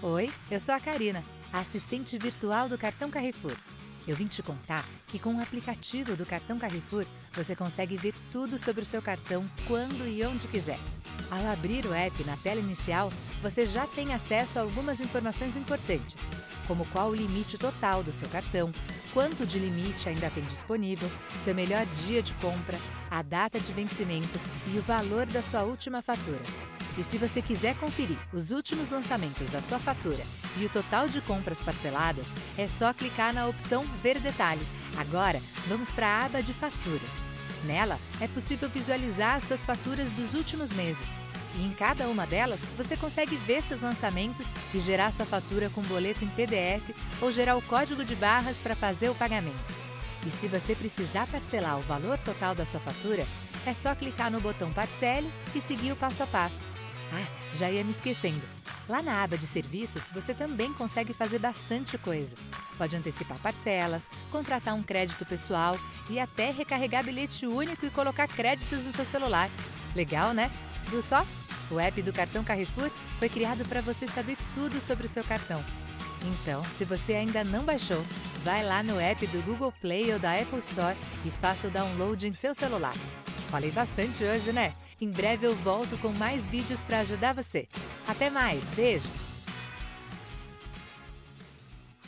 Oi, eu sou a Karina, assistente virtual do cartão Carrefour. Eu vim te contar que com o aplicativo do cartão Carrefour você consegue ver tudo sobre o seu cartão quando e onde quiser. Ao abrir o app na tela inicial, você já tem acesso a algumas informações importantes, como qual o limite total do seu cartão, quanto de limite ainda tem disponível, seu melhor dia de compra, a data de vencimento e o valor da sua última fatura. E se você quiser conferir os últimos lançamentos da sua fatura e o total de compras parceladas, é só clicar na opção Ver Detalhes. Agora, vamos para a aba de Faturas. Nela, é possível visualizar as suas faturas dos últimos meses. E em cada uma delas, você consegue ver seus lançamentos e gerar sua fatura com boleto em PDF ou gerar o código de barras para fazer o pagamento. E se você precisar parcelar o valor total da sua fatura, é só clicar no botão Parcele e seguir o passo a passo. Ah, já ia me esquecendo. Lá na aba de serviços, você também consegue fazer bastante coisa. Pode antecipar parcelas, contratar um crédito pessoal e até recarregar bilhete único e colocar créditos no seu celular. Legal, né? Viu só? O app do cartão Carrefour foi criado para você saber tudo sobre o seu cartão. Então, se você ainda não baixou, vai lá no app do Google Play ou da Apple Store e faça o download em seu celular. Falei bastante hoje, né? Em breve eu volto com mais vídeos para ajudar você. Até mais, beijo!